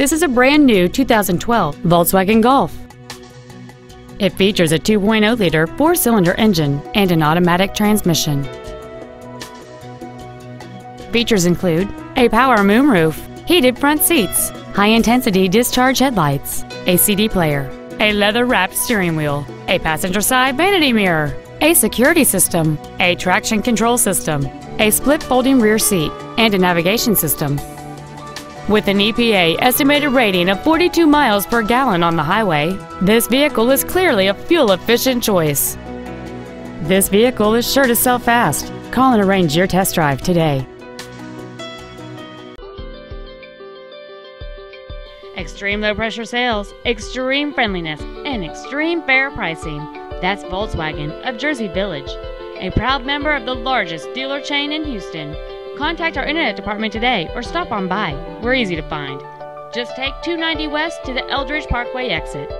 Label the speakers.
Speaker 1: This is a brand new 2012 Volkswagen Golf. It features a 2.0-liter four-cylinder engine and an automatic transmission. Features include a power moonroof, heated front seats, high-intensity discharge headlights, a CD player, a leather-wrapped steering wheel, a passenger side vanity mirror, a security system, a traction control system, a split folding rear seat, and a navigation system. With an EPA estimated rating of 42 miles per gallon on the highway, this vehicle is clearly a fuel-efficient choice. This vehicle is sure to sell fast. Call and arrange your test drive today. Extreme low pressure sales, extreme friendliness, and extreme fair pricing. That's Volkswagen of Jersey Village, a proud member of the largest dealer chain in Houston. Contact our internet department today or stop on by. We're easy to find. Just take 290 West to the Eldridge Parkway exit.